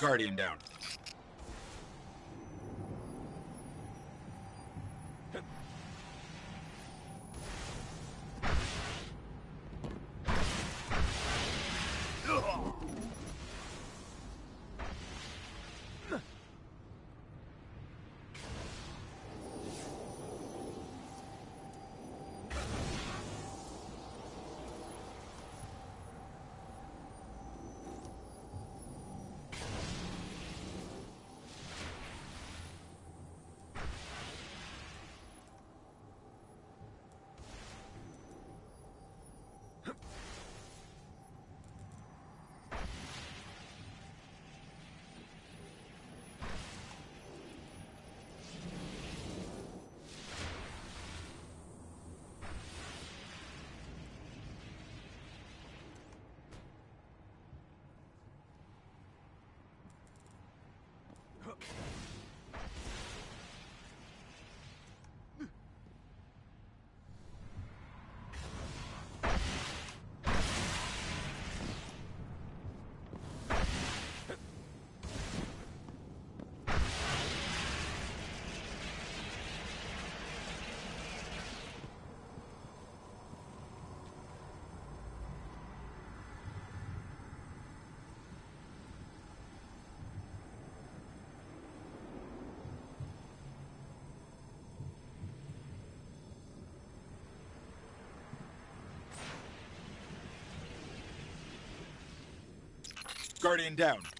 Guardian down. Guardian down.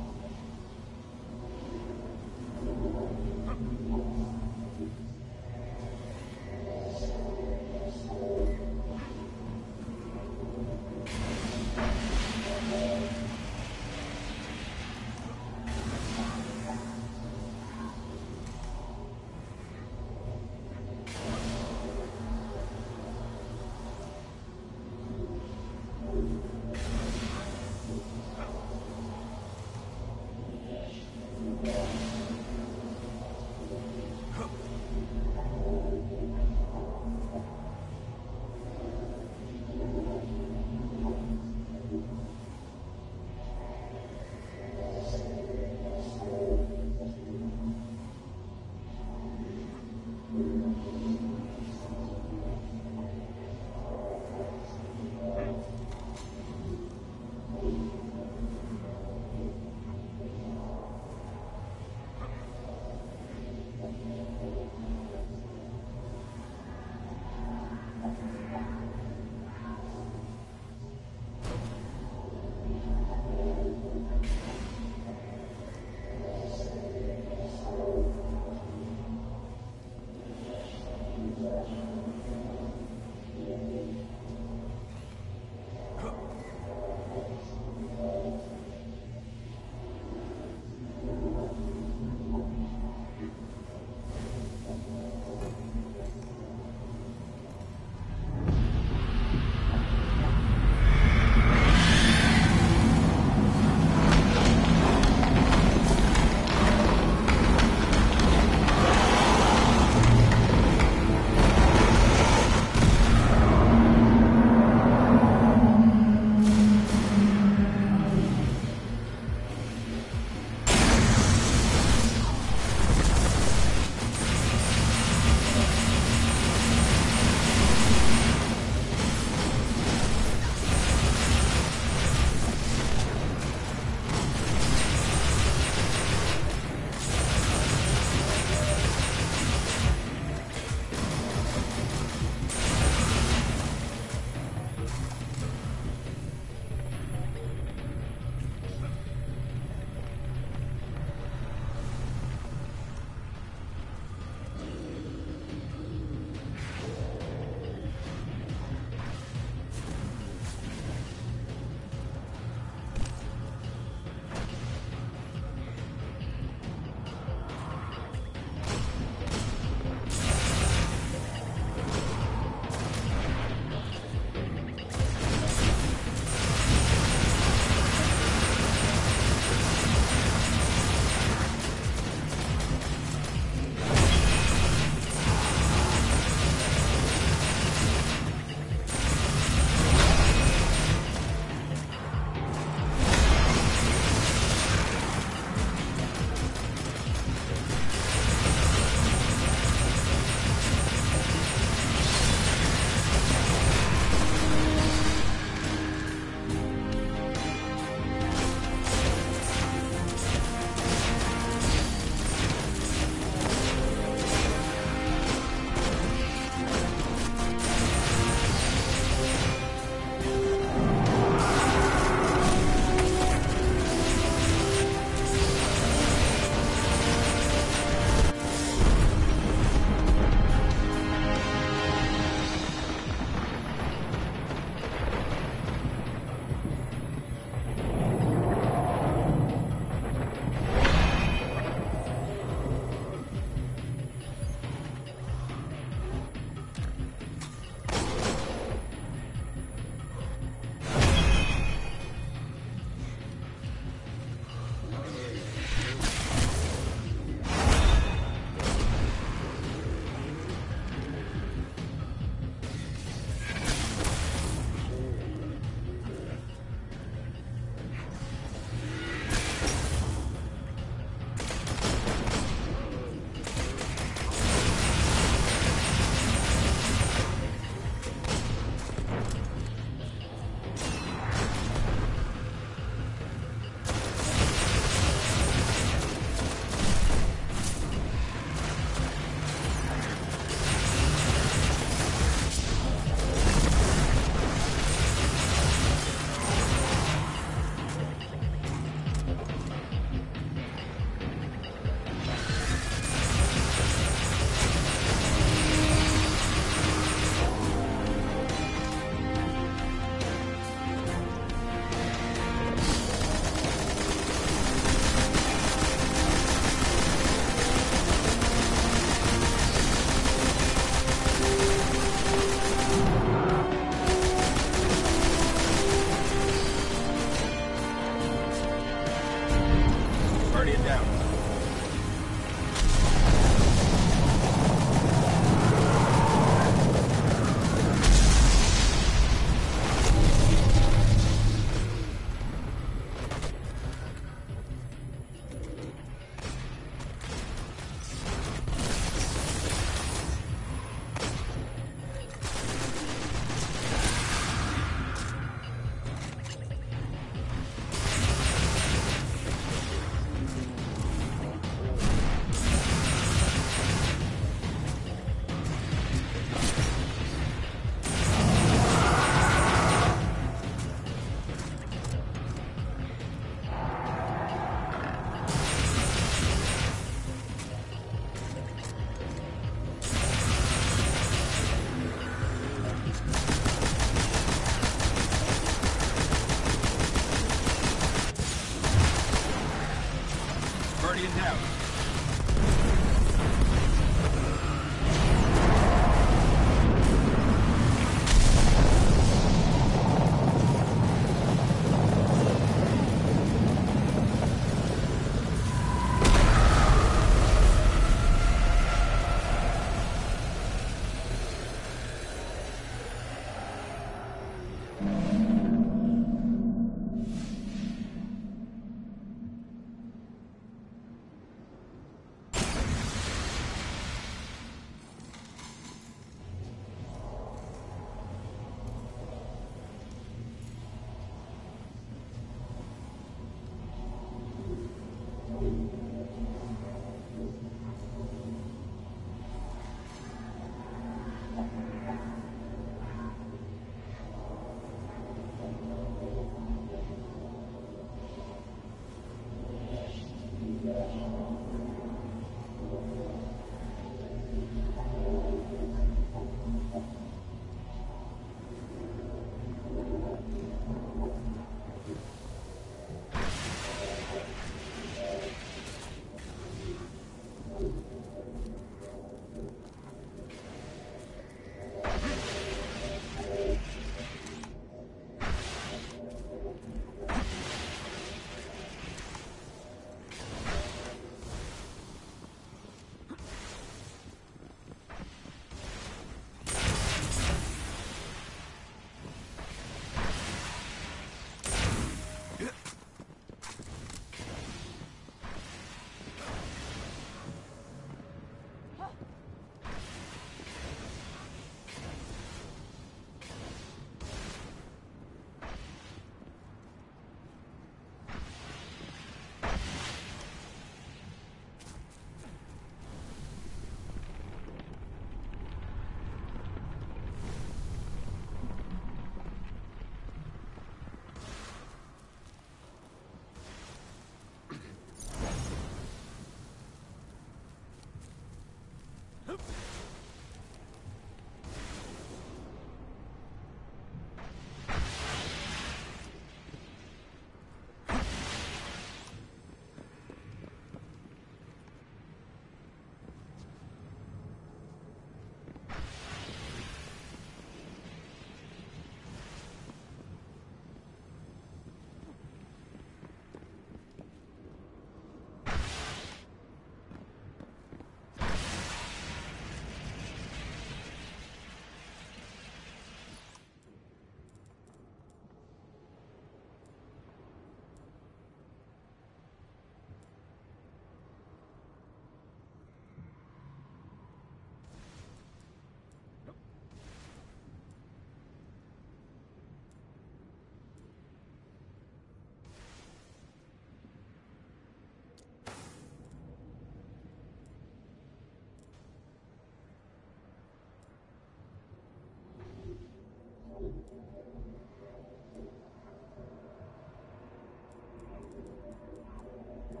Thank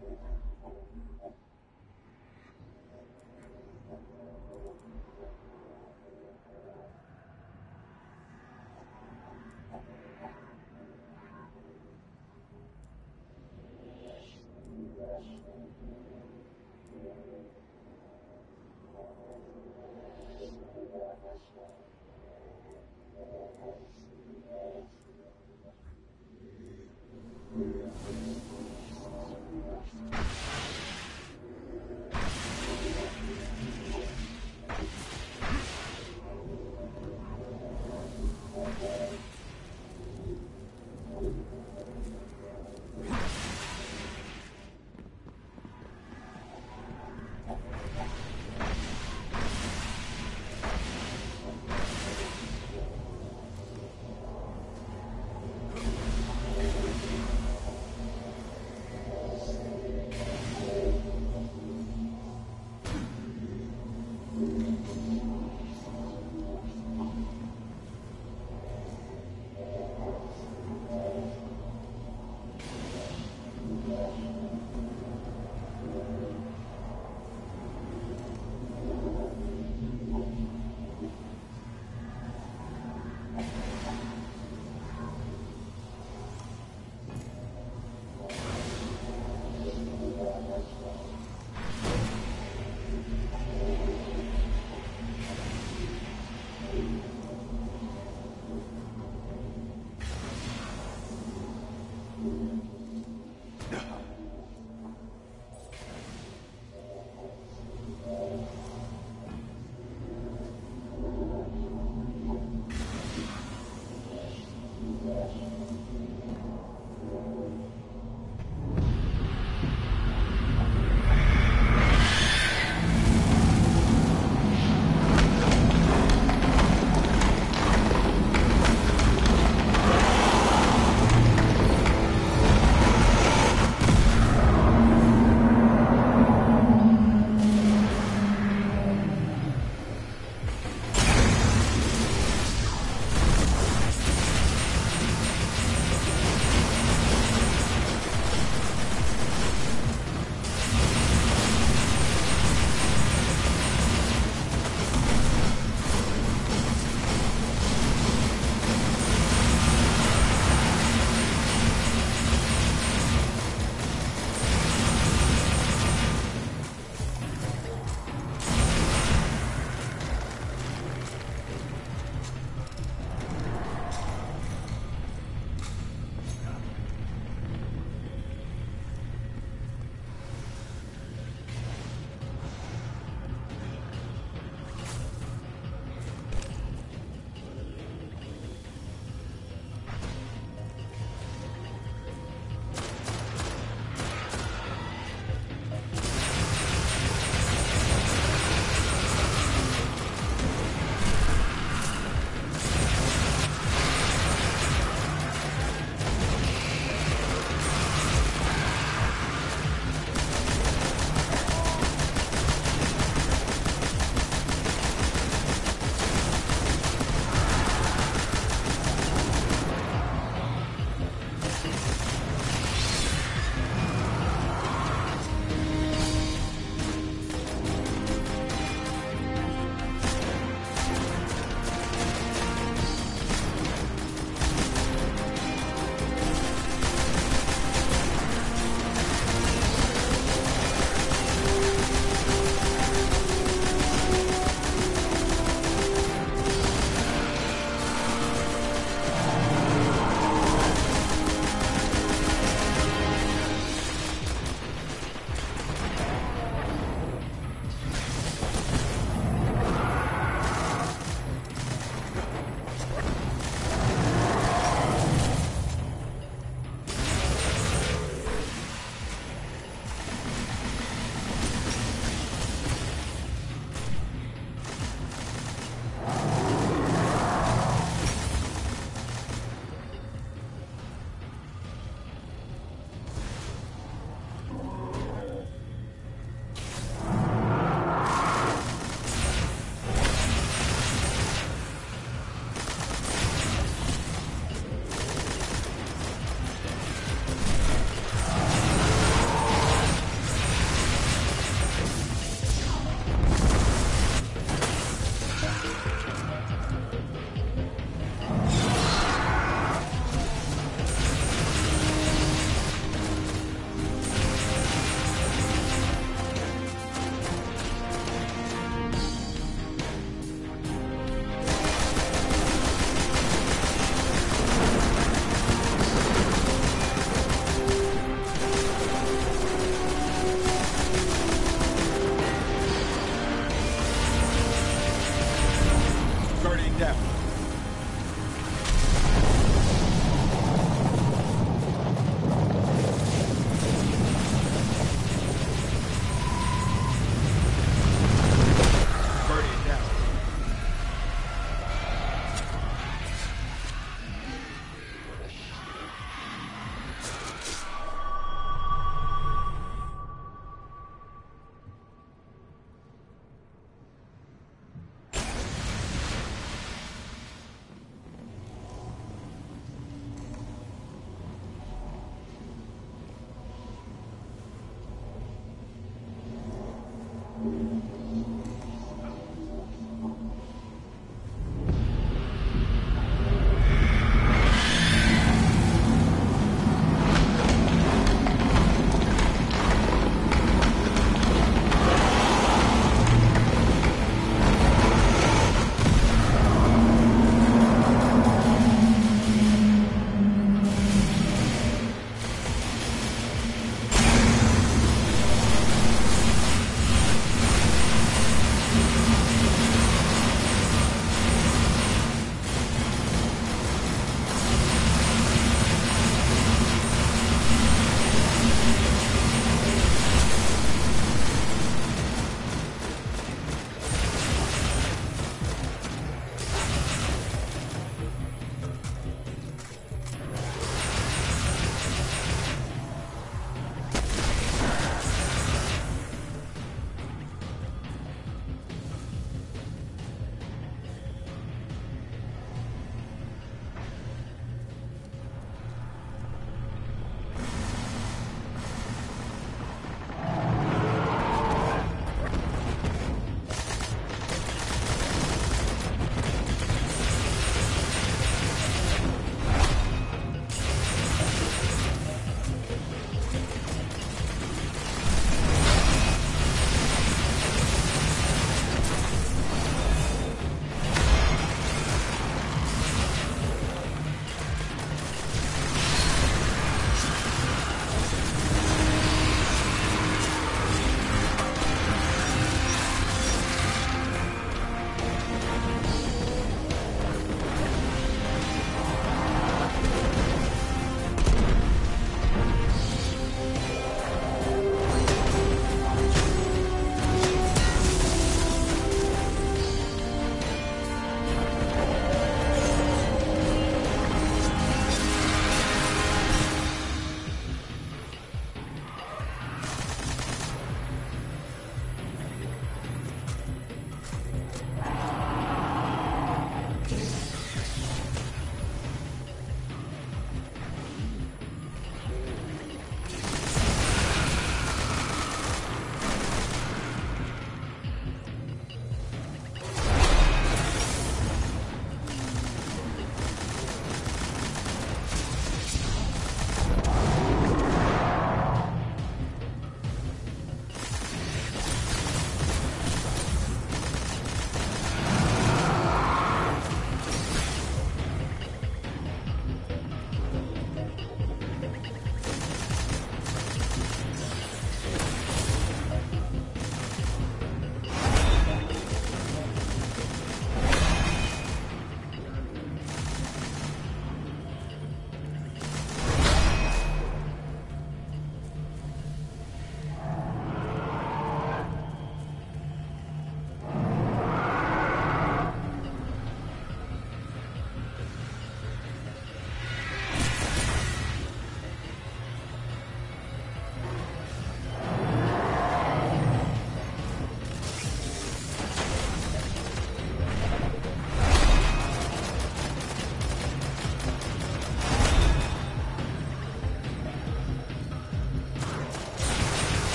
you.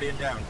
Guardian down.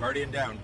Partying down.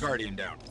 Guardian down.